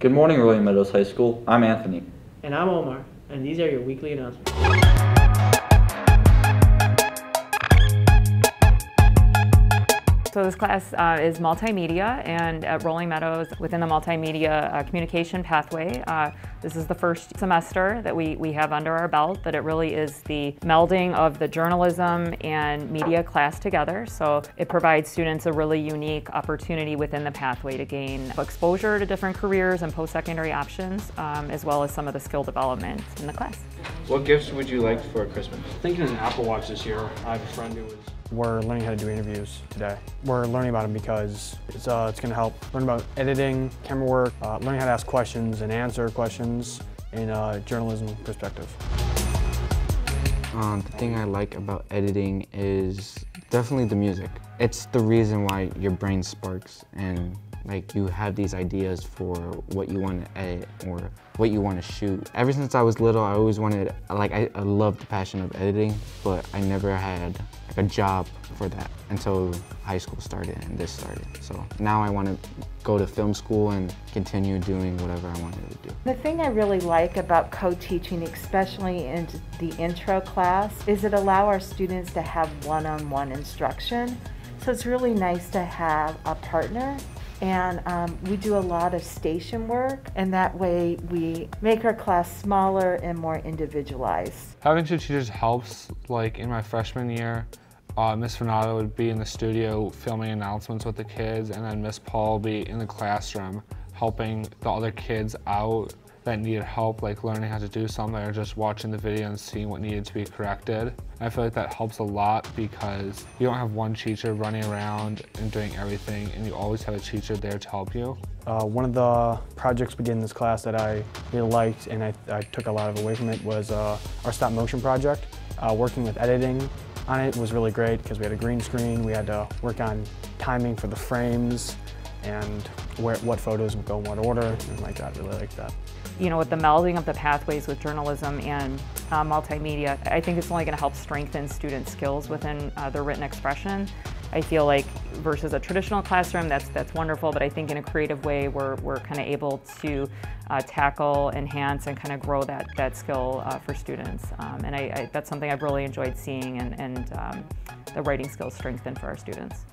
Good morning, Rolling Meadows High School. I'm Anthony. And I'm Omar, and these are your weekly announcements. So this class uh, is multimedia and at Rolling Meadows within the multimedia uh, communication pathway. Uh, this is the first semester that we, we have under our belt, but it really is the melding of the journalism and media class together. So it provides students a really unique opportunity within the pathway to gain exposure to different careers and post-secondary options, um, as well as some of the skill development in the class. What gifts would you like for Christmas? i Thinking an Apple Watch this year. I have a friend who was we're learning how to do interviews today. We're learning about them because it's, uh, it's going to help learn about editing, camera work, uh, learning how to ask questions and answer questions in a journalism perspective. Um, the thing I like about editing is definitely the music. It's the reason why your brain sparks and like you have these ideas for what you want to edit or what you want to shoot. Ever since I was little, I always wanted, like I, I loved the passion of editing, but I never had like a job for that until high school started and this started. So now I want to go to film school and continue doing whatever I wanted to do. The thing I really like about co-teaching, especially in the intro class, is it allow our students to have one-on-one -on -one instruction. So it's really nice to have a partner and um, we do a lot of station work and that way we make our class smaller and more individualized. Having two teachers helps like in my freshman year uh, Miss Fernando would be in the studio filming announcements with the kids and then Miss Paul would be in the classroom helping the other kids out that needed help, like learning how to do something or just watching the video and seeing what needed to be corrected. I feel like that helps a lot because you don't have one teacher running around and doing everything and you always have a teacher there to help you. Uh, one of the projects we did in this class that I really liked and I, I took a lot of away from it was uh, our stop motion project. Uh, working with editing on it was really great because we had a green screen, we had to work on timing for the frames and where, what photos would go in what order, and like dad really like that you know, with the melding of the pathways with journalism and uh, multimedia, I think it's only going to help strengthen student skills within uh, their written expression. I feel like versus a traditional classroom, that's that's wonderful, but I think in a creative way, we're, we're kind of able to uh, tackle, enhance, and kind of grow that, that skill uh, for students. Um, and I, I, that's something I've really enjoyed seeing and, and um, the writing skills strengthened for our students.